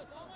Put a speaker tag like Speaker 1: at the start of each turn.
Speaker 1: Almost, oh. almost.